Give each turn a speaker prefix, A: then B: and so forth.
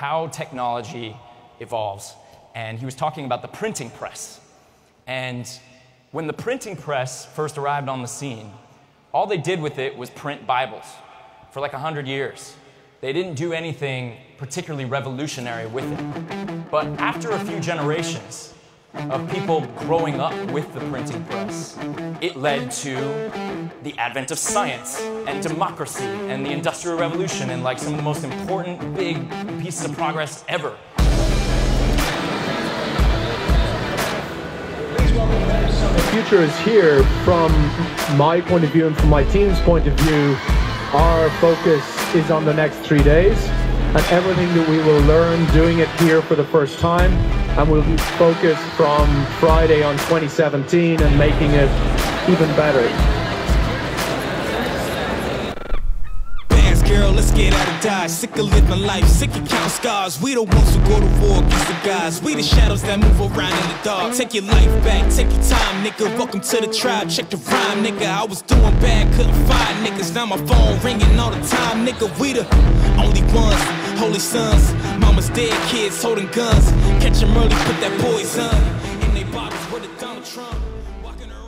A: how technology evolves. And he was talking about the printing press. And when the printing press first arrived on the scene, all they did with it was print Bibles for like 100 years. They didn't do anything particularly revolutionary with it. But after a few generations of people growing up with the printing press, it led to the advent of science and democracy and the Industrial Revolution and like some of the most important big pieces of progress ever.
B: The future is here from my point of view and from my team's point of view. Our focus is on the next three days and everything that we will learn doing it here for the first time. And we'll be focused from Friday on 2017 and making it even better.
C: girl, let's get out of dodge. Sick of living life, sick of counting scars. We the ones who go to war against the gods. We the shadows that move around in the dark. Take your life back, take your time, nigga. Welcome to the tribe. Check the rhyme, nigga. I was doing bad, couldn't find niggas. Now my phone ringing all the time, nigga. We the only ones, holy sons. Mama's dead, kids holding guns. Catch 'em early, put that poison in their bottles. With a Donald Trump walking around.